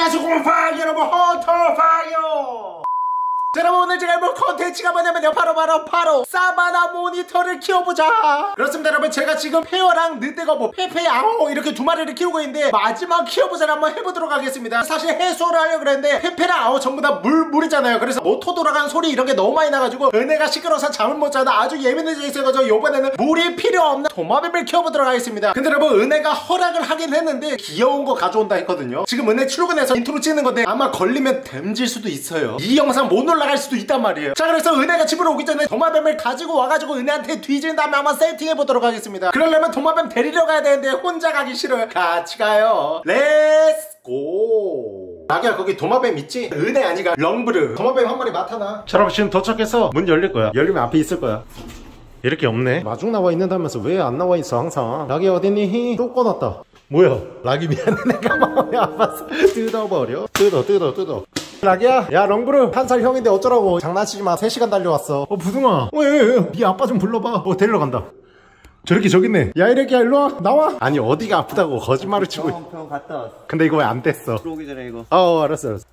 안녕하세요 여러분 헌터퐝이에요 자, 여러분 오늘 제가 해볼 컨텐츠가 뭐냐면요. 바로 바로 바로 savannah monitor를 키워보자. 그렇습니다 여러분. 제가 지금 페어랑 늑대가 뭐 페페 아호 이렇게 두 마리를 키우고 있는데 마지막 키워보자를 한번 해보도록 하겠습니다. 사실 해수를 하려고 그랬는데 페페랑 아호 전부 다 물, 물이잖아요. 그래서 모터 돌아가는 소리 이런 게 너무 많이 나가지고 은혜가 시끄러워서 잠을 못 자다 아주 예민해져 있어가지고 이번에는 물이 필요 없는 도마뱀을 키워보도록 하겠습니다. 근데 여러분 은혜가 허락을 하긴 했는데 귀여운 거 가져온다 했거든요. 지금 은혜 출근해서 인트로 찍는 건데 아마 걸리면 뒈질 수도 있어요. 이 영상 못 올라 갈 수도 있단 말이에요. 자 그래서 은혜가 집으로 오기 전에 도마뱀을 가지고 와가지고 은혜한테 뒤진 다음에 한번 세팅해보도록 하겠습니다. 그러려면 도마뱀 데리러 가야 되는데 혼자 가기 싫어요. 같이 가요. 렛츠고 자기야 거기 도마뱀 있지? 은혜 아니가 렁브르 도마뱀 한 마리 맡아놔. 자 여러분 지금 도착해서 문 열릴 거야. 열리면 앞에 있을 거야. 이렇게 없네. 마중 나와 있는다면서 왜 안 나와 있어 항상? 락이 어딨니? 또 꺼놨다. 뭐야? 락이 미안해 내가 마음이 아파서. 뜯어버려. 뜯어 뜯어 뜯어 락이야? 야 렁브르 한 살 형인데 어쩌라고. 장난치지 마. 3시간 달려왔어. 어 부둥아. 왜네 아빠 좀 불러봐. 어 데리러 간다. 저렇게 저기 있네. 야 이렇게 일로와. 나와. 아니 어디가 아프다고 거짓말을 치고 있- 병, 병 갔다 왔어. 근데 이거 왜 안 됐어? 들어오기 전에 이거. 어 알았어 알았어.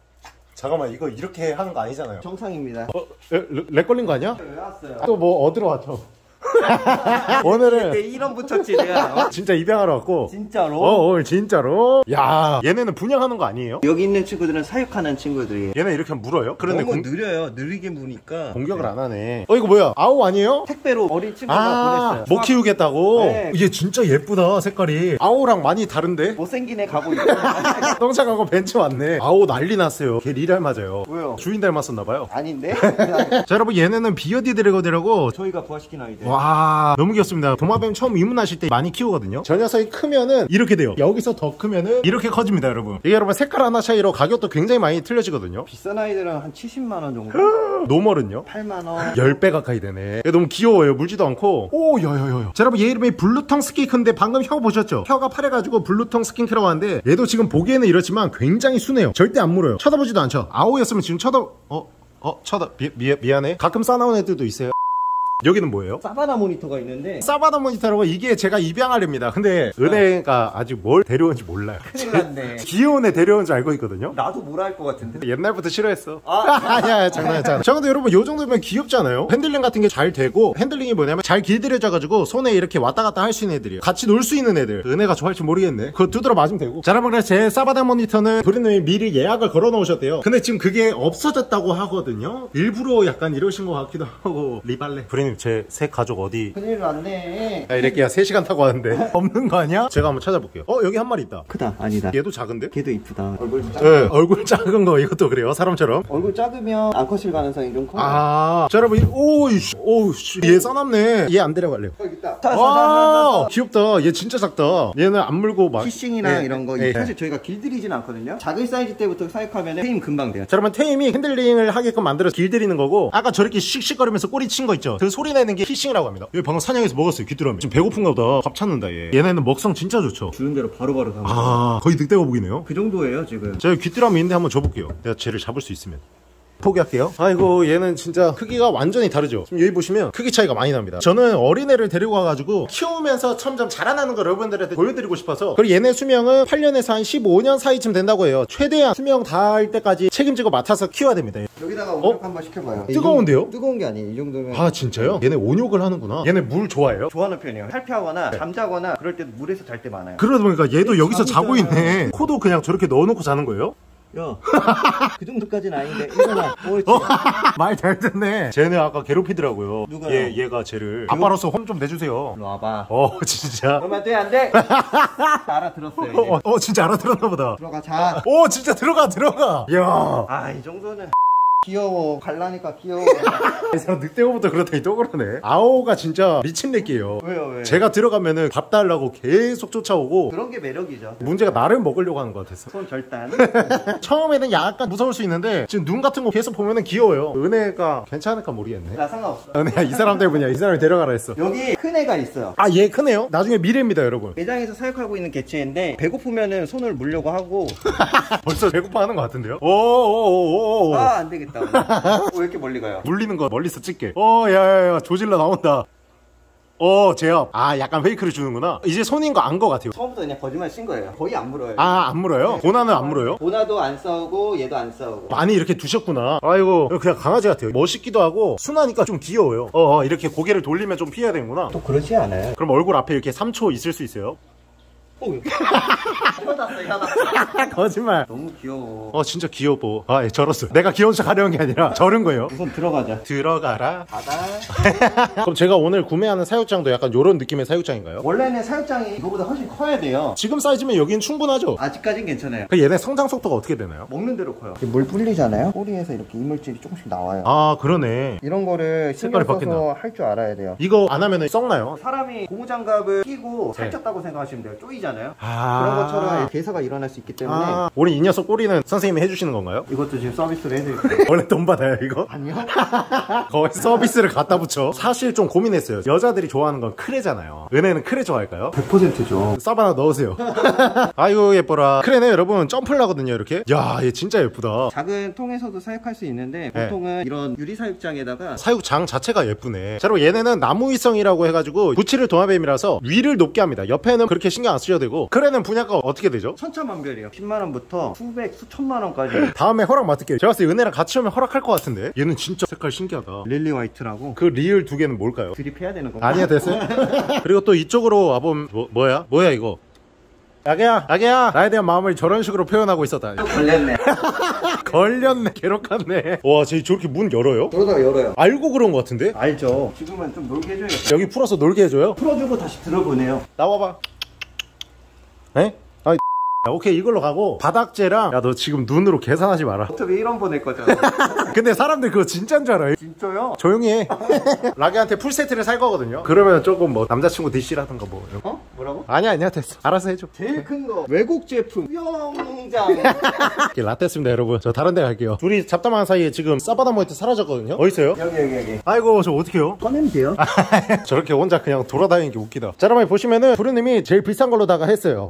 잠깐만 이거 이렇게 하는 거 아니잖아요. 정상입니다. 어? 렉, 렉 걸린 거 아니야? 왜 왔어요? 또 뭐 얻으러 왔죠 오늘은 그때 1원 붙였지 내가. 어? 진짜 입양하러 왔고 진짜로? 어 오늘 진짜로 야 얘네는 분양하는 거 아니에요? 여기 있는 친구들은 사육하는 친구들이에요. 얘네 이렇게 물어요? 그런데 너무 공, 느려요. 느리게 무니까. 공격을 안 하네 어 이거 뭐야 아오 아니에요? 택배로 어린 친구가 아, 보냈어요. 못 키우겠다고? 네. 이게 진짜 예쁘다, 색깔이. 아오랑 많이 다른데? 못생긴 애 가고 있고. 똥차가고 벤츠 왔네. 아오 난리 났어요. 걔 리랄 맞아요. 왜요? 주인 닮았었나봐요. 아닌데? 자, 여러분, 얘네는 bearded dragon이라고. 저희가 부화시킨 아이들. 와, 너무 귀엽습니다. 도마뱀 처음 입문하실 때 많이 키우거든요. 저 녀석이 크면은 이렇게 돼요. 여기서 더 크면은 이렇게 커집니다, 여러분. 이게 여러분 색깔 하나 차이로 가격도 굉장히 많이 틀려지거든요. 비싼 아이들은 한 70만 원 정도. normal은요? 8만 원. 10배 가까이 되네. 얘 너무 귀여워요. 물지도 않고. 오, 야야야야. 자, 여러분, 얘 이름이 blue tongue skink인데 방금 혀 보셨죠? 혀가 파래가지고 blue tongue skink라고 하는데 얘도 지금 보기에는 이렇지만 굉장히 순해요. 절대 안 물어요. 쳐다보지도 않죠? 아오였으면 지금 쳐다, 어? 어? 쳐다, 미, 미, 미안해. 가끔 사나운 애들도 있어요. 여기는 뭐예요? savannah monitor가 있는데 savannah monitor라고 이게 제가 입양하려입니다. 근데 은혜가 아직 뭘 데려온지 몰라요. 큰일 났네. 귀여운 애 데려온 줄 알고 있거든요. 나도 뭐라 할 것 같은데. 옛날부터 싫어했어. 아. 아니야, 장난이야, 장난. 자, 근데 여러분, 요 정도면 귀엽잖아요? 핸들링 같은 게 잘 되고, 핸들링이 뭐냐면 잘 길들여져가지고, 손에 이렇게 왔다 갔다 할 수 있는 애들이에요. 같이 놀 수 있는 애들. 은혜가 좋아할지 모르겠네. 그거 두드러 맞으면 되고. 자, 여러분, 그래서 제 savannah monitor는 브랜드님이 미리 예약을 걸어 놓으셨대요. 근데 지금 그게 없어졌다고 하거든요? 일부러 약간 이러신 것 같기도 하고. 리발레. 브 랜드님, 제 새 가족 어디? 큰일 났네. 야, 이렇게 3시간 타고 왔는데. 없는 거 아니야? 제가 한번 찾아볼게요. 어, 여기 한 마리 있다. 크다. 아니다. 얘도 작은데? 걔도 이쁘다. 얼굴 작. 네, 얼굴 작은 거, 이것도 그래요. 사람처럼. 얼굴 작으면 암컷일 가능성이 좀 커. 아, 자, 여러분, 오이씨, 오이씨, 얘 싸납네. 얘 안 데려갈래요. 여기 있다. 와, 귀엽다. 얘 진짜 작다. 얘는 안 물고 막. hissing이나 예, 이런 거 예. 사실 저희가 길들이진 않거든요. 작은 사이즈 때부터 사육하면 tame 금방 돼요. 자, 여러분, tame이 핸들링을 하게끔 만들어서 길들이는 거고, 아까 저렇게 씩씩거리면서 꼬리 친 거 있죠? 그 소리 내는 게 hissing이라고 합니다. 얘 방금 사냥해서 먹었어요, 귀뚜라미. 지금 배고픈가 보다. 밥 찾는다, 얘. 얘네는 먹성 진짜 좋죠. 주는 대로 바로바로 가면 아, 거의 늑대거북이네요. 그 정도예요 지금. 제가 귀뚜라미 있는데 한번 줘볼게요. 내가 쟤를 잡을 수 있으면. 포기할게요. 아이고 얘는 진짜 크기가 완전히 다르죠. 지금 여기 보시면 크기 차이가 많이 납니다. 저는 어린애를 데리고 와가지고 키우면서 점점 자라나는 걸 여러분들한테 보여드리고 싶어서 그리고 얘네 수명은 8년에서 한 15년 사이쯤 된다고 해요. 최대한 수명 닿을 때까지 책임지고 맡아서 키워야 됩니다. 여기다가 온욕 한번 시켜봐요. 어? 뜨거운데요? 뜨거운 게 아니에요. 이 정도면 아 진짜요? 얘네 온욕을 하는구나. 얘네 물 좋아해요? 좋아하는 편이에요. 탈피하거나 네. 잠자거나 그럴 때도 물에서 잘 때 많아요. 그러다 보니까 얘도 여기서 자고 잠이잖아. 있네. 코도 그냥 저렇게 넣어놓고 자는 거예요? 야, 그 정도까지는 아닌데 일어나. 옳지. 말 잘 듣네. 쟤네 아까 괴롭히더라고요. 누가요? 얘, 얘가 쟤를. 아빠로서 혼 좀 내주세요. 일로 와봐. 어 진짜. 그러면 돼, 안 돼? 알아들었어요. 이제. 어, 어, 진짜 알아들었나 보다. 들어가 자. 오 진짜 들어가 들어가. 이야. 아, 이 정도는 귀여워. 갈라니까 귀여워. 이 사람 늑대호부터 그렇다니 또 그러네. 아오가 진짜 미친 렉기예요. 왜요, 왜? 제가 들어가면은 밥 달라고 계속 쫓아오고 그런 게 매력이죠. 문제가 나를 먹으려고 하는 것 같았어. 손 절단. 처음에는 약간 무서울 수 있는데 지금 눈 같은 거 계속 보면은 귀여워요. 은혜가 괜찮을까 모르겠네. 나 상관없어. 은혜야 이 사람 때문이야. 이 사람이 데려가라 했어. 여기 큰 애가 있어요. 아얘 크네요. 나중에 미래입니다 여러분. 매장에서 사육하고 있는 개체인데 배고프면은 손을 물려고 하고 벌써 배고파하는 것 같은데요? 오오오오오. 아 안 되겠다. 오늘. 어, 왜 이렇게 멀리 가요? 물리는 거 멀리서 찍게. 어, 야, 야, 야, 조질러 나온다. 어 제압 아 약간 페이크를 주는구나 이제 손인 거 안 거 같아요 처음부터 그냥 거짓말 친 거예요. 거의 안 물어요. 아 안 물어요? 보나는 안 물어요? 보나도 안 싸우고 얘도 안 싸우고. 많이 이렇게 두셨구나 아이고 그냥 강아지 같아요 멋있기도 하고 순하니까 좀 귀여워요 어, 어 이렇게 고개를 돌리면 좀 피해야 되는구나 또 그렇지 않아요. 그럼 얼굴 앞에 이렇게 3초 있을 수 있어요? 혀났어, 혀났어. 거짓말 너무 귀여워. 어 진짜 귀여워 아 예, 저렀어 내가 귀여운 척 하려는 게 아니라 저른 거예요 우선 들어가자. 들어가라 바다. 그럼 제가 오늘 구매하는 사육장도 약간 요런 느낌의 사육장인가요? 원래는 사육장이 이거보다 훨씬 커야 돼요. 지금 사이즈면 여긴 충분하죠? 아직까진 괜찮아요. 그 얘네 성장 속도가 어떻게 되나요? 먹는 대로 커요. 물 뿌리잖아요. 꼬리에서 이렇게 이물질이 조금씩 나와요. 아 그러네 이런 거를 색깔이 바뀐다. 써서 할줄 알아야 돼요. 이거 안 하면 썩나요? 사람이 고무장갑을 끼고 살쪘다고 생각하시면 돼요. 쪼이잖아요. 아 그런 것처럼 괴사가 일어날 수 있기 때문에 아, 우리 이 녀석 꼬리는 선생님이 해주시는 건가요? 이것도 지금 서비스로 해드릴게요. 원래 돈 받아요 이거? 아니요? 거의 서비스를 갖다 붙여 사실 좀 고민했어요 여자들이 좋아하는 건 크레잖아요 은혜는 크레 좋아할까요? 100%죠. 쌉 하나 넣으세요 아이고 예뻐라 크레네 여러분 점프를 하거든요 이렇게 야 얘 진짜 예쁘다 작은 통에서도 사육할 수 있는데 네. 보통은 이런 유리 사육장에다가 사육장 자체가 예쁘네 자 그리고 얘네는 나무위성이라고 해가지고 부치를 도마뱀이라서 위를 높게 합니다 옆에는 그렇게 신경 안 쓰셔도 되고 크레는 분야가 어떻게 되죠? 천차만별이에요. 10만 원부터 수백, 수천만 원까지. 다음에 허락 맡을게요 제가 봤을 때 은혜랑 같이 오면 허락할 것 같은데 얘는 진짜 색깔 신기하다 lily white라고 그 리을 두 개는 뭘까요? 드립해야 되는 건가? 아니야 됐어요? 그리고 또 이쪽으로 와보면 뭐, 뭐야? 뭐야 이거 야개야 야개야 나에 대한 마음을 저런 식으로 표현하고 있었다 걸렸네. 걸렸네 괴롭겠네 와쟤 저렇게 문 열어요? 그러다가 열어요. 알고 그런 것 같은데? 알죠. 지금은 좀 놀게 해줘야겠다. 여기 풀어서 놀게 해줘요? 풀어주고 다시 들어보내요. 나와봐 에? 아 오케이 이걸로 가고 바닥재랑 야 너 지금 눈으로 계산하지 마라 어차피 1원 보낼 거잖아. 근데 사람들 그거 진짜인 줄 알아요 진짜요? 조용히 해 라게한테 풀세트를 살 거거든요 그러면 조금 뭐 남자친구 DC라든가 뭐 이런 거. 어? 뭐라고? 아니야 아니야 됐어 알아서 해줘 제일 큰 거. 외국 제품. 수영장. 이렇게 라떼습니다 여러분 저 다른 데 갈게요 둘이 잡담하는 사이에 지금 사바다 모히트 사라졌거든요 어딨어요? 여기, 여기, 여기. 아이고 저 어떡해요 꺼내면 돼요. 저렇게 혼자 그냥 돌아다니는 게 웃기다 자 여러분 보시면은 부르님이 제일 비싼 걸로다가 했어요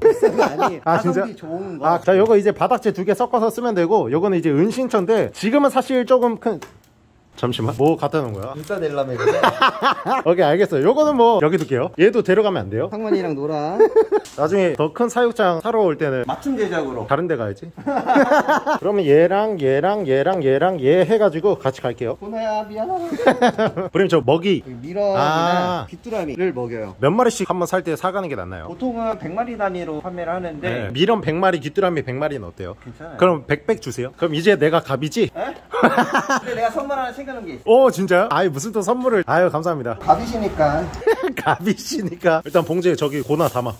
아니, 아, 진짜? 가성비 좋은 거. 아, 자, 요거 이제 바닥재 두 개 섞어서 쓰면 되고, 요거는 이제 은신처인데, 지금은 사실 조금 큰, 잠시만, 뭐 갖다 놓은 거야? 인싸 낼라면 오케이, 알겠어요. 요거는 뭐, 여기 둘게요. 얘도 데려가면 안 돼요? 상만이랑 놀아. 나중에 더 큰 사육장 사러 올 때는 맞춤 제작으로. 다른 데 가야지. 그러면 얘랑, 얘랑, 얘랑, 얘랑, 얘 해가지고 같이 갈게요. 보나야, 미안하다. 부님, 저 먹이 미러나 아. 귀뚜라미를 먹여요. 몇 마리씩 한번 살 때 사가는 게 낫나요? 보통은 100마리 단위로 판매를 하는데 네. 미련 100마리, 귀뚜라미 100마리는 어때요? 괜찮아요. 그럼 100백 주세요. 그럼 이제 내가 갑이지? 에? 근데 내가 선물 하나 챙겨놓은 게 있어. 오, 진짜요? 아유, 무슨 또 선물을. 아유, 감사합니다. 밥이시니까 갑이시니까 일단 봉지에 저기 고나 담아 에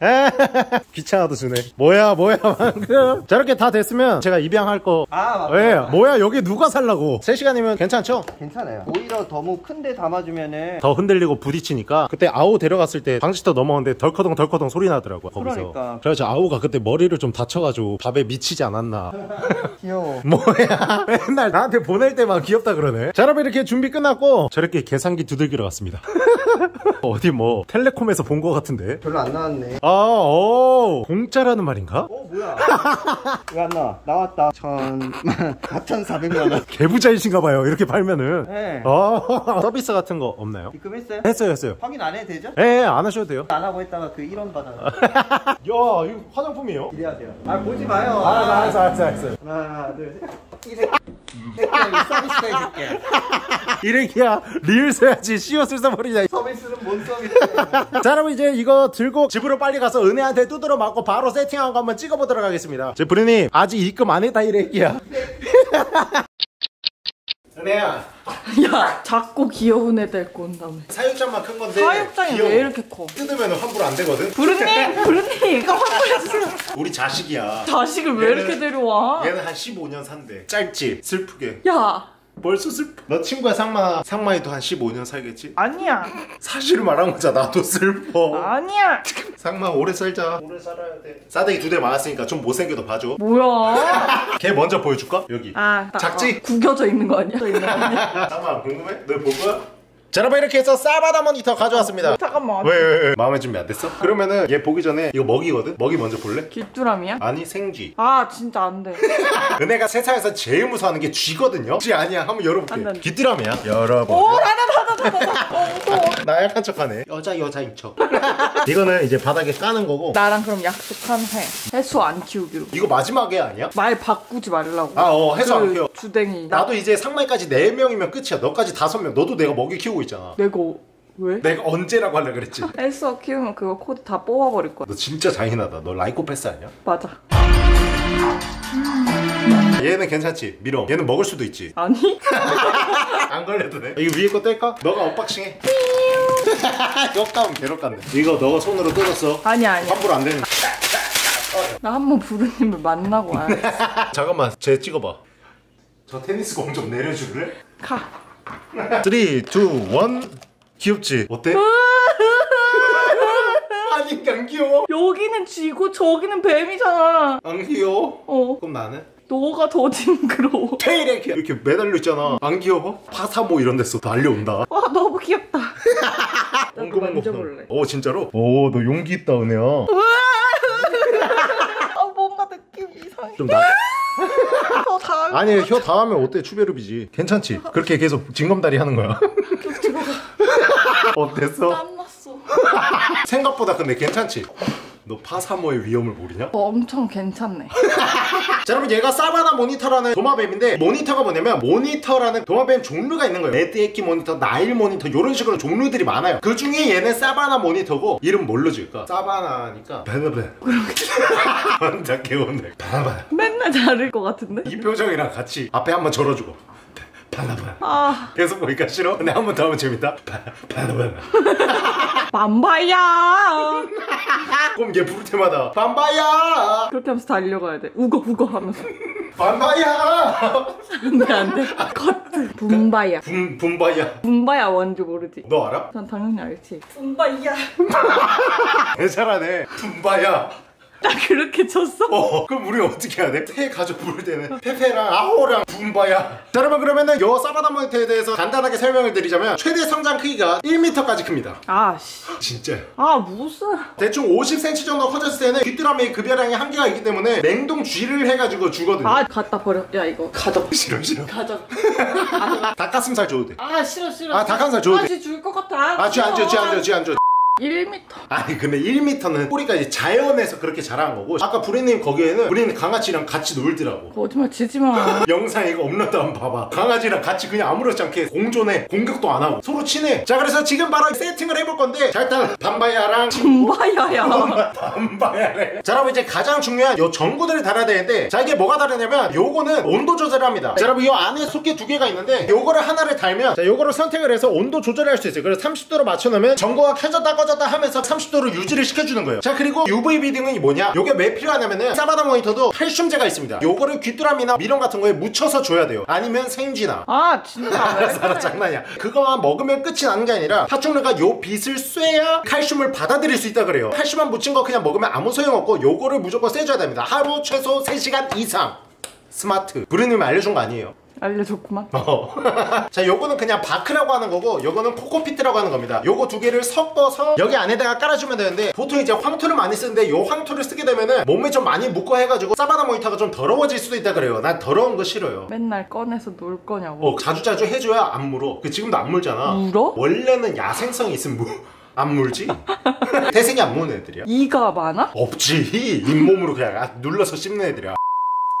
귀찮아도 주네 뭐야 뭐야 방금 저렇게 다 됐으면 제가 입양할 거 아, 맞다. 왜? 뭐야 여기 누가 살라고 3시간이면 괜찮죠? 괜찮아요. 오히려 너무 큰데 담아주면은 더 흔들리고 부딪히니까 그때 아우 데려갔을 때 방지터 넘어오는데 덜커덩 덜커덩 소리 나더라고요 거기서 그러니까. 그래서 아우가 그때 머리를 좀 다쳐가지고 밥에 미치지 않았나 귀여워. 뭐야 맨날 나한테 보낼 때만 귀엽다 그러네 자 여러분 이렇게 준비 끝났고 저렇게 계산기 두들기러 갔습니다 어디 뭐 텔레콤에서 본 거 같은데 별로 안 나왔네. 아, 오, 공짜라는 말인가? 어 뭐야? 왜 안 나와? 나왔다. 천, 4,400만 원. 개부자이신가 봐요. 이렇게 팔면은. 네. 아, 서비스 같은 거 없나요? 입금했어요? 했어요, 했어요. 확인 안 해도 되죠? 예, 예, 안 하셔도 돼요. 안 하고 했다가 그 1원 받아. 야, 이거 화장품이에요? 기대하세요. 아 보지 마요. 알았어, 알았어, 알았어. 하나, 둘, 셋. 이 새끼. 새끼야, 서비스 해줄게. 이래기야, 리을 써야지, 씨옷을 써버리냐. 서비스는 뭔 서비스? 자, 여러분, 이제 이거 들고 집으로 빨리 가서 은혜한테 두드려 맞고 바로 세팅한 거 한번 찍어보도록 하겠습니다. 제 브리님, 아직 입금 안 했다, 이래기야. 은혜야, 야, 작고 귀여운 애 데리고 온다며. 사육장만 큰 건데. 사육장이 귀여워. 왜 이렇게 커? 뜯으면 환불 안 되거든? 부르님, 부르님, 이거 환불해주세요. 우리 자식이야. 자식을 왜 이렇게 데려와? 얘는 한 15년 산대. 짧지? 슬프게. 야, 벌써 슬퍼. 너 친구야 상마. 상마이도 한 15년 살겠지? 아니야, 사실을 말한 거자 나도 슬퍼. 아니야. 상마 오래 살자. 오래 살아야 돼. 싸대기 두대 맞았으니까 좀 못생겨도 봐줘. 뭐야? 걔 먼저 보여줄까? 여기. 아, 나- 작지? 어, 구겨져 있는 거 아니야? 져 있는 거 아니야? 상마 궁금해? 너 볼 거야? 자 여러분 이렇게 해서 사바나 모니터 가져왔습니다 잠깐만. 왜, 왜, 왜? 마음에 준비 안 됐어? 그러면은 얘 보기 전에 이거 먹이거든? 먹이 먼저 볼래? 귀뚜라미야? 아니 생쥐 아 진짜 안 돼. 은혜가 세상에서 제일 무서워하는 게 쥐거든요 쥐 아니야 한번 열어볼게. 귀뚜라미야 열어봐 오 나나 나나 나나. 어 무서워. 나 약한 척하네 여자 여자인 척 이거는 이제 바닥에 까는 거고 나랑 그럼 약속한 해. 해수 안 키우기로. 이거 마지막에 아니야? 말 바꾸지 말라고. 아, 어, 해수 안그 키워. 주댕이. 나 나도 이제 상마이까지 4명이면 끝이야 너까지 5명 너도 내가 먹이 키우고 있잖아 내가 왜? 내가 언제라고 하려 그랬지 해수 키우면 그거 코드 다 뽑아버릴 거야. 너 진짜 잔인하다 너 라이코패스 아니야? 맞아. 얘는 괜찮지 미럼 얘는 먹을 수도 있지 아니? 안 걸려도 돼? 이거 위에 거 뗄까? 너가 언박싱해 역가면 괴롭간데 이거 너가 손으로 뜯었어 아니 아니. 환불 안 되는 나 한 번 부르님을 만나고 와야 돼. 잠깐만 쟤 찍어봐 저 테니스 공 좀 내려줄래? 가. 3, 2, 1 귀엽지? 어때? 아니 안 귀여워 여기는 쥐고 저기는 뱀이잖아. 안 귀여워? 어. 그럼 나는? 너가 더 징그러워. 페이레 이렇게 매달려 있잖아 안 귀여워? 파사모 이런 데서 달려온다 와 너무 귀엽다. 나도 만져볼래. 오 진짜로? 오너 용기 있다 은혜야 아 뭔가 느낌 이상해. 좀 나... 더 닿을 아니 혀 닿으면 어때 추베르비지 괜찮지? 그렇게 계속 징검다리 하는 거야 어땠어? 땀났어. 생각보다 근데 괜찮지? 너 파사모의 위험을 모르냐? 어, 엄청 괜찮네. 자 여러분 얘가 savannah monitor라는 도마뱀인데 monitor가 뭐냐면 monitor라는 도마뱀 종류가 있는 거예요. red ackie monitor, Nile monitor 이런 식으로 종류들이 많아요. 그 중에 얘는 savannah monitor고 이름 뭘로 지을까? 사바나니까. 바나바 혼자 개운해. 바나바 맨날 자를 것 같은데? 이 표정이랑 같이 앞에 한번 절어주고. 바나바 아. 계속 보니까 싫어? 근데 한 번 더 하면 재밌다. 바, 바나바 맘바야. 그럼 얘 부를 때마다 밤바야 그렇게 하면서 달려가야 돼. 우거 우거 하면서. 밤바야 안돼 안돼. 커트. 붐바야. 붐, 붐바야 붐바야 뭔지 모르지? 너 알아? 전 당연히 알지. 붐바야. 괜찮아네 붐바야 나 그렇게 쳤어? 어 그럼 우리 어떻게 해야 돼? 새 가족 부를 때는 페페랑 아호랑 붐바야 자 여러분 그러면은 요 사바나 모니터에 대해서 간단하게 설명을 드리자면 최대 성장 크기가 1m까지 큽니다 아씨. 진짜 아 무슨? 대충 50cm 정도 커졌을 때는 귀뚜라미의 급여량이 한계가 있기 때문에 냉동 쥐를 해가지고 주거든요 아 갖다 버려. 야 이거 가져. 싫어 싫어 가져. 닭가슴살 줘도 돼아 싫어 싫어. 아, 닭가슴살 줘도 돼. 아줄것 같아. 아, 쥐 안 줘, 쥐 안 줘, 쥐 안 줘. 1m. 아니 근데 1m는 꼬리가 이제 자연에서 그렇게 자란 거고 아까 부리님 거기에는 부리님 강아지랑 같이 놀더라고. 거짓말 치지 마. 영상 이거 업로드 한번 봐봐. 강아지랑 같이 그냥 아무렇지 않게 공존해 공격도 안 하고. 서로 친해. 자 그래서 지금 바로 세팅을 해볼 건데 자 일단 밤바야랑 붐바야야. 밤바야래. 자 여러분 이제 가장 중요한 요 전구들을 달아야 되는데 자 이게 뭐가 다르냐면 요거는 온도 조절을 합니다. 자 여러분 요 안에 속개 두 개가 있는데 요거를 하나를 달면 자 요거를 선택을 해서 온도 조절을 할 수 있어요. 그래서 30도로 맞춰놓으면 전구가 켜졌다 꺼졌다 하면서 30도로 유지를 시켜주는 거예요. 자 그리고 UVB 등은 뭐냐? 요게 왜 필요하냐면은 사바나 모니터도 칼슘제가 있습니다. 요거를 귀뚜라미나 미럼 같은 거에 묻혀서 줘야 돼요. 아니면 생쥐나. 아 진짜 왜? 사라 장난이야. 그거만 먹으면 끝이 나는 게 아니라 파충류가 요 빛을 쐬야 칼슘을 받아들일 수 있다 그래요. 칼슘만 묻힌 거 그냥 먹으면 아무 소용없고 요거를 무조건 쐬줘야 됩니다. 하루 최소 3시간 이상. 스마트. 브루님이 알려준 거 아니에요 알려줬구만. 어. 자 요거는 그냥 바크라고 하는 거고 요거는 코코피트라고 하는 겁니다 요거 두 개를 섞어서 여기 안에다가 깔아주면 되는데 보통 이제 황토를 많이 쓰는데 요 황토를 쓰게 되면은 몸에 좀 많이 묻고 해가지고 사바나 모니터가 좀 더러워질 수도 있다 그래요 난 더러운 거 싫어요 맨날 꺼내서 놀 거냐고. 어 자주자주 해줘야 안 물어 그 지금도 안 물잖아 물어? 원래는 야생성이 있으면 무, 안 물지 태생이 안 무는 애들이야 이가 많아? 없지 잇몸으로 그냥 아, 눌러서 씹는 애들이야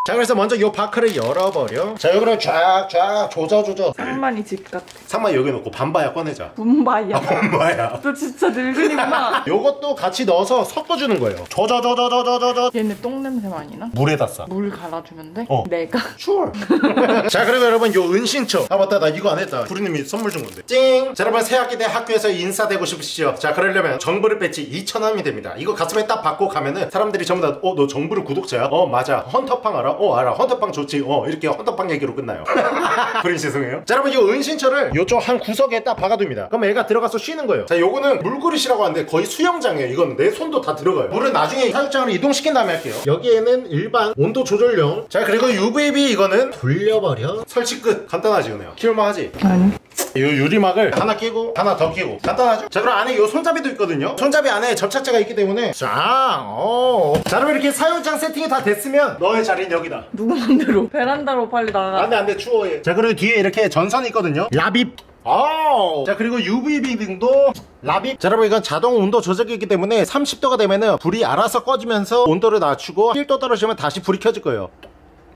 자 그래서 먼저 요 bark를 열어버려 자 여기를 쫙쫙 조져조져 상만이 집 같아. 상만 여기 놓고 반바야 꺼내자 붐바야. 반바야 너 진짜 늙은이구나. 요것도 같이 넣어서 섞어주는 거예요 조져조져조져조져 얘네 똥 냄새 많이 나? 물에다 싸물 갈아주면 돼? 어. 내가? Sure 자 그리고 여러분 요 은신처 아 맞다 나 이거 안 했다 브르님이 선물 준 건데 찡 자, 여러분 새학기 때 학교에서 인싸 되고 싶으시죠 자 그러려면 정브르 배지 2,000원이 됩니다 이거 가슴에 딱 박고 가면은 사람들이 전부 다 어 너 정브르 구독자야? 어 맞아 헌터팡 알아? 어 알아. 헌터팡 좋지. 어 이렇게 헌터팡 얘기로 끝나요. 브르님 죄송해요. 자 여러분 요 은신처를 요쪽 한 구석에 딱 박아둡니다. 그럼 애가 들어가서 쉬는 거예요. 자 요거는 물그릇이라고 하는데 거의 수영장이에요. 이거는 내 손도 다 들어가요. 물은 나중에 사육장으로 이동시킨 다음에 할게요. 여기에는 일반 온도 조절용. 자 그리고 UVB 이거는 돌려버려. 설치 끝. 간단하지 은혜요 키울만 하지? 아니. 이 유리막을 하나 끼고 하나 더 끼고 간단하죠? 자 그럼 안에 이 손잡이도 있거든요 손잡이 안에 접착제가 있기 때문에 짱 오. 자 그럼 이렇게 사용장 세팅이 다 됐으면 너의 자리는 여기다 누구 맘대로 베란다로 빨리 나가. 안돼 안돼 추워 얘. 자 그리고 뒤에 이렇게 전선이 있거든요 라빕 아. 자 그리고 UVB 등도 라빕 자 여러분 이건 자동 온도 조절기이기 때문에 30도가 되면은 불이 알아서 꺼지면서 온도를 낮추고 1도 떨어지면 다시 불이 켜질 거예요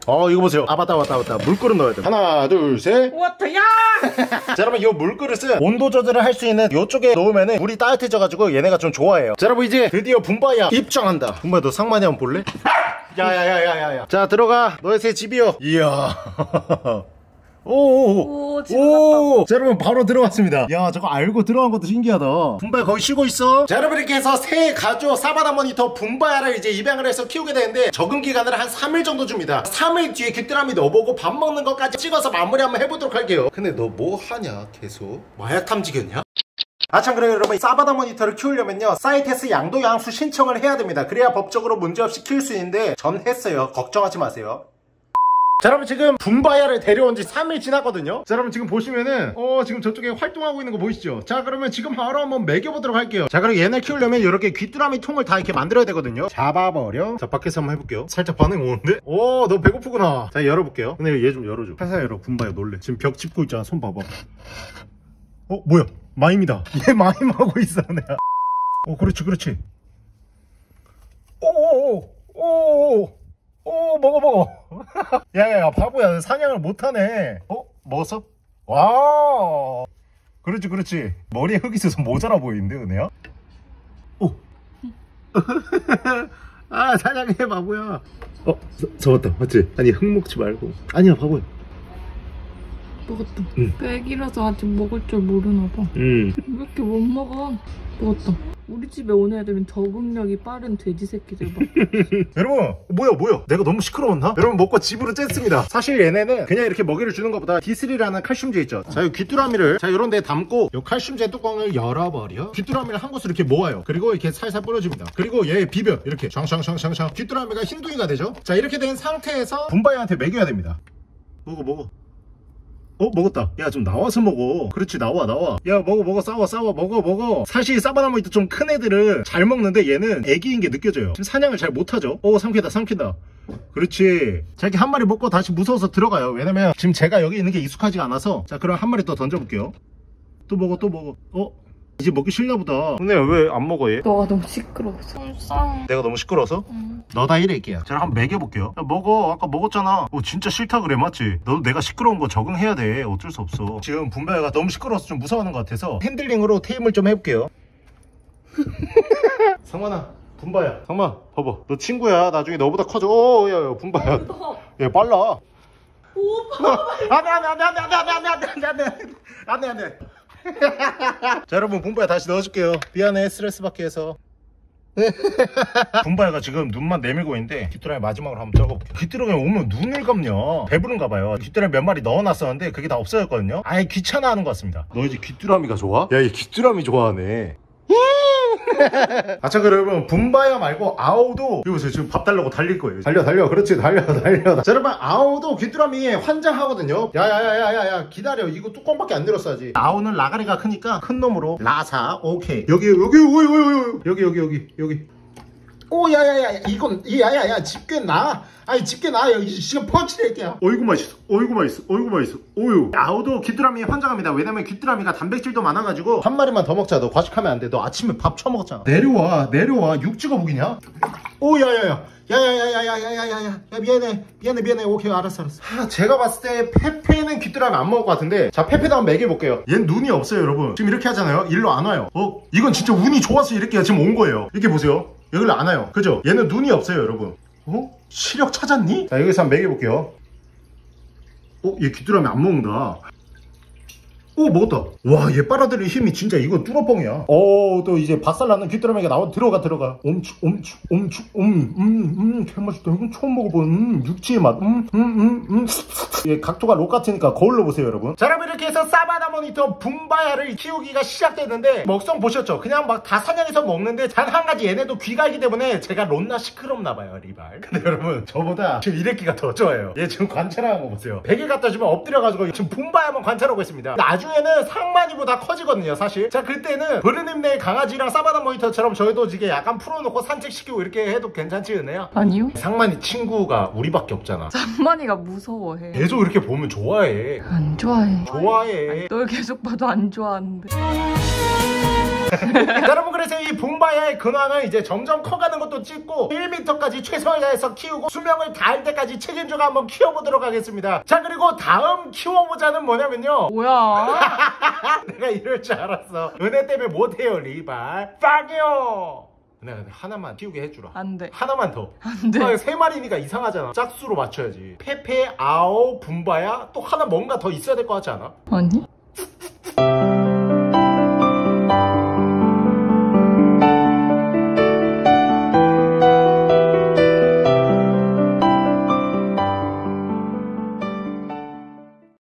어 이거 보세요. 아 맞다 맞다 맞다. 물그릇 넣어야 돼 하나 둘셋. Water 야! 자 여러분 이 물그릇은 온도 조절을 할 수 있는 이쪽에 놓으면 물이 따뜻해져가지고 얘네가 좀 좋아해요. 자 여러분 이제 드디어 붐바야 입장한다. 붐바야 너 상만이 한번 볼래? 야야야야야야. 자 들어가. 너의 새 집이요. 이야 오오오. 오! 자 여러분 바로 들어왔습니다. 야 저거 알고 들어간 것도 신기하다. 분바야 거기 쉬고 있어? 자 여러분 이렇게 해서 새 가족 사바나 모니터 분바야를 이제 입양을 해서 키우게 되는데 적응 기간을 한 3일 정도 줍니다. 3일 뒤에 귀뚜라미 넣어보고 밥 먹는 것까지 찍어서 마무리 한번 해보도록 할게요. 근데 너 뭐 하냐 계속? 마약 탐지견이야? 아참 그래요 여러분. 사바나 모니터를 키우려면요 사이테스 양도 양수 신청을 해야 됩니다. 그래야 법적으로 문제없이 키울 수 있는데 전 했어요. 걱정하지 마세요 자 여러분 지금 분바야를 데려온 지 3일 지났거든요. 자 여러분 지금 보시면은 어 지금 저쪽에 활동하고 있는 거 보이시죠? 자 그러면 지금 바로 한번 먹여보도록 할게요. 자 그리고 얘네 키우려면 이렇게 귀뚜라미 통을 다 이렇게 만들어야 되거든요. 잡아버려. 자 밖에서 한번 해볼게요. 살짝 반응 오는데? 오 너 배고프구나. 자 열어볼게요. 근데 얘 좀 열어줘. 살살 열어 분바야 놀래. 지금 벽 짚고 있잖아 손 봐봐. 어 뭐야? 마임이다. 얘 마임하고 있어 내가 어 그렇지 그렇지. 오오오오오 오 먹어 먹어 야야야 바보야 사냥을 못하네 어 먹었어? 와 그렇지 그렇지 머리에 흙 있어서 모자라 보이는데 은혜야? 오. 아 사냥해 바보야 어 저- 잡았다 맞지? 아니 흙 먹지 말고 아니야 바보야 먹었다. 응. 백이라서 아직 먹을 줄 모르나 봐. 음왜 이렇게 못 먹어? 먹었다. 우리 집에 오는 애들은 적응력이 빠른 돼지 새끼들 봐. 여러분 뭐야 뭐야 내가 너무 시끄러웠나? 여러분 먹고 집으로 쬐습니다 사실 얘네는 그냥 이렇게 먹이를 주는 것보다 D3라는 칼슘제 있죠 자이 귀뚜라미를 자 이런 데 담고 이 칼슘제 뚜껑을 열어버려 귀뚜라미를 한 곳으로 이렇게 모아요 그리고 이렇게 살살 뿌려줍니다 그리고 얘 비벼 이렇게 샹샹샹샹샹 귀뚜라미가 흰둥이가 되죠 자 이렇게 된 상태에서 분바이한테 먹여야 됩니다 먹어 먹어 어 먹었다. 야 좀 나와서 먹어. 그렇지 나와 나와. 야 먹어 먹어 싸워 싸워 먹어 먹어. 사실 사바나모니터 좀큰 애들은 잘 먹는데 얘는 애기인 게 느껴져요. 지금 사냥을 잘 못하죠? 어 삼키다 삼킨다. 그렇지. 자기 한 마리 먹고 다시 무서워서 들어가요. 왜냐면 지금 제가 여기 있는 게 익숙하지가 않아서. 자 그럼 한 마리 더 던져볼게요. 또 먹어 또 먹어. 어 이제 먹기 싫나 보다 근데 왜 안 먹어 얘? 너가 너무 시끄러워서. 불쌍해. 내가 너무 시끄러워서? 응. 너다 이럴게요. 제가 한번 먹여볼게요. 야, 먹어. 아까 먹었잖아. 어, 진짜 싫다 그래, 맞지? 너도 내가 시끄러운 거 적응해야 돼. 어쩔 수 없어. 지금 분바야가 너무 시끄러워서 좀 무서워하는 것 같아서 핸들링으로 테임을 좀 해볼게요. 상만아, 분바야. 상만, 봐봐. 너 친구야. 나중에 너보다 커져. 오, 야, 야, 분바야. 야, 빨라. 오빠. 안돼, 안돼, 안돼, 안돼, 안돼, 안돼, 안돼, 안돼, 안돼, 안돼, 안돼. 자, 여러분, 분바야 다시 넣어줄게요. 미안해, 스트레스 받게 해서. 분바야가 지금 눈만 내밀고 있는데 귀뚜라미 마지막으로 한번 적어볼게요 귀뚜라미 오면 눈을 감냐 배부른가 봐요 귀뚜라미 몇 마리 넣어놨었는데 그게 다 없어졌거든요 아예 귀찮아하는 것 같습니다 너 이제 귀뚜라미가 좋아? 야얘 귀뚜라미 좋아하네 아참 여러분 분바야 말고 아우도 이거 보세요. 지금 밥 달라고 달릴 거예요. 달려 달려. 그렇지 달려 달려. 자 여러분 아우도 귀뚜라미에 환장하거든요. 야야야야야야 기다려. 이거 뚜껑밖에 안 들었어야지. 아우는 라가리가 크니까 큰 놈으로 라사 오케이. 여기 여기 오이 오이 여기 여기 여기 여기 오 야야야 이건 야야야 집게 나 아니 집게 나 여기 지금 펀치낼게요 어이구 맛있어 어이구 맛있어 어이구 맛있어 오유 아우도 귀뚜라미 환장합니다 왜냐면 귀뚜라미가 단백질도 많아가지고 한 마리만 더 먹자 너 과식하면 안돼 너 아침에 밥 처먹었잖아 내려와 내려와 육지가 보기냐 오 야야야 야 야야야야야야야야 야 미안해 미안해 미안해 오케이 알았어 알았어 아 제가 봤을 때 페페는 귀뚜라미 안 먹을 것 같은데 자 페페도 한번 먹여볼게요 얘는 눈이 없어요 여러분 지금 이렇게 하잖아요 일로 안 와요 어 이건 진짜 운이 좋아서 이렇게 지금 온 거예요 이렇게 보세요 여기로 안 와요 그죠 얘는 눈이 없어요 여러분 어? 시력 찾았니? 자 여기서 한번 먹여볼게요 어? 얘 귀뚜라미 안 먹는다 오 먹었다. 와 얘 빨아들일 힘이 진짜 이거 뚫어뻥이야. 어또 이제 박살나는 귀뚜라미가 나와. 들어가 들어가. 옴추 옴추 옴추 음음음 개맛있다. 이건 처음 먹어본 음, 육지의 맛음 음 음음. 얘 각도가 록 같으니까 거울로 보세요 여러분. 자 여러분 이렇게 해서 사바나 모니터 붐바야를 키우기가 시작됐는데 먹성 보셨죠? 그냥 막 다 사냥해서 먹는데 단 한 가지 얘네도 귀가 있기 때문에 제가 론나 시끄럽나 봐요 리발. 근데 여러분 저보다 지금 이래끼가 더 좋아요. 얘 지금 관찰하는 거 보세요. 베개 갖다 주면 엎드려가지고 지금 붐바야만 관찰하고 있습니다. 나중에 나중에는 상만이보다 커지거든요 사실 자 그때는 브르님네 강아지랑 사바나 모니터처럼 저희도 이게 약간 풀어놓고 산책시키고 이렇게 해도 괜찮지 은혜야? 아니요. 상만이 친구가 우리밖에 없잖아 장만이가 무서워해. 계속 이렇게 보면 좋아해 안 좋아해. 좋아해 널 계속 봐도 안 좋아하는데. 여러분 그래서 이 붐바야의 근황은 이제 점점 커가는 것도 찍고 1m까지 최선을 다해서 키우고 수명을 다할 때까지 책임져가 한번 키워보도록 하겠습니다 자 그리고 다음 키워보자는 뭐냐면요 뭐야? 내가 이럴 줄 알았어 은혜 때문에 못해요 리발 빵이요 은혜 근데 하나만 키우게 해주라 안 돼. 하나만 더 안 돼. 아, 세 마리니까 이상하잖아 짝수로 맞춰야지 페페 아오 붐바야 또 하나 뭔가 더 있어야 될 것 같지 않아? 아니?